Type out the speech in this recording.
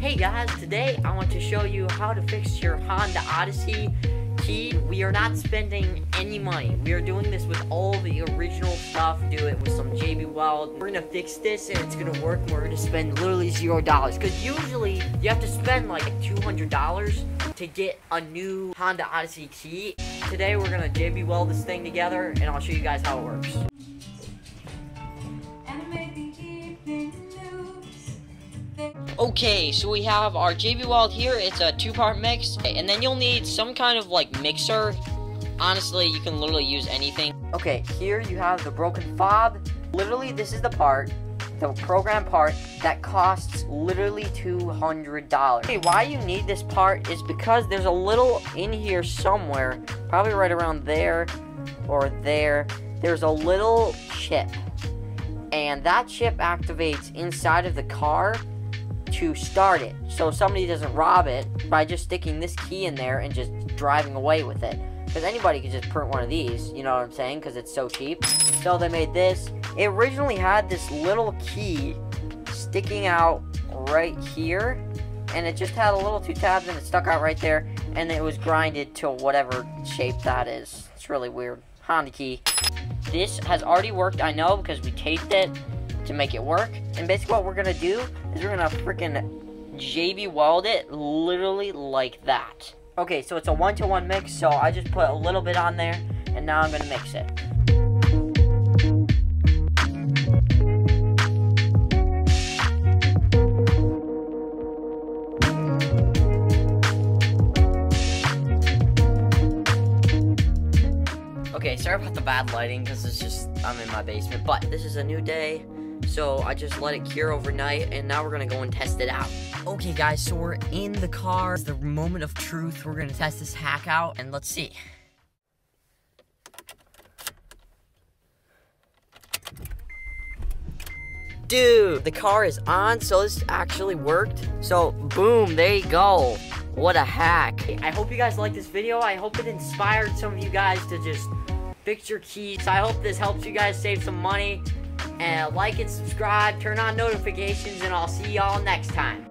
Hey guys, today I want to show you how to fix your Honda Odyssey key. We are not spending any money. We are doing this with all the original stuff. Do it with some JB Weld. We're gonna fix this and it's gonna work. We're gonna spend literally zero dollars. Cause usually you have to spend like $200 to get a new Honda Odyssey key. Today we're gonna JB Weld this thing together and I'll show you guys how it works. Okay, so we have our JB Weld here. It's a two-part mix, and then you'll need some kind of like mixer. Honestly, you can literally use anything. Okay, here you have the broken fob. Literally, this is the part, the program part that costs literally $200. Okay, why you need this part is because there's a little in here somewhere, probably right around there or there. There's a little chip, and that chip activates inside of the car to start it. So somebody doesn't rob it by just sticking this key in there and just driving away with it. Because anybody could just print one of these you know what i'm saying? Because it's so cheap. So they made this. It originally had this little key sticking out right here and it just had a little two tabs and it stuck out right there and it was grinded to whatever shape that is. It's really weird. Honda key. This has already worked i know because we taped it to make it work. And basically what we're gonna do is we're gonna freaking JB weld it literally like that. Okay, so it's a one-to-one -one mix, so I just put a little bit on there, and now I'm gonna mix it. Okay, sorry about the bad lighting, because it's just, I'm in my basement, but this is a new day, so I just let it cure overnight, and now we're gonna go and test it out. Okay, guys, so we're in the car. It's the moment of truth. We're gonna test this hack out, and let's see. Dude, the car is on, so this actually worked. So, boom, there you go. What a hack. I hope you guys liked this video. I hope it inspired some of you guys to just fix your keys. I hope this helps you guys save some money and like and subscribe, turn on notifications, and I'll see y'all next time.